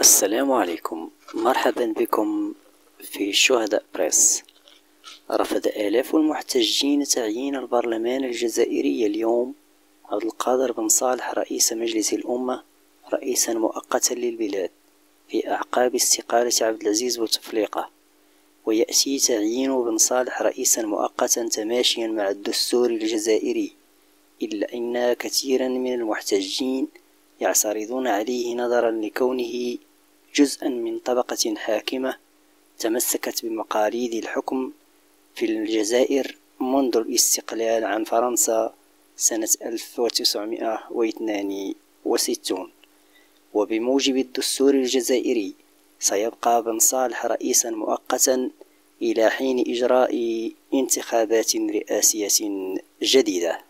السلام عليكم. مرحبا بكم في شهداء بريس. رفض آلاف المحتجين تعيين البرلمان الجزائري اليوم. عبد القادر بن صالح رئيس مجلس الأمة رئيسا مؤقتا للبلاد في أعقاب استقالة عبد العزيز بوتفليقة. ويأتي تعيين بن صالح رئيسا مؤقتا تماشيا مع الدستور الجزائري. إلا أن كثيرا من المحتجين يعترضون عليه نظرا لكونه جزءا من طبقة حاكمة تمسكت بمقاليد الحكم في الجزائر منذ الاستقلال عن فرنسا سنة 1962 وبموجب الدستور الجزائري سيبقى بن صالح رئيسا مؤقتا إلى حين إجراء انتخابات رئاسية جديدة.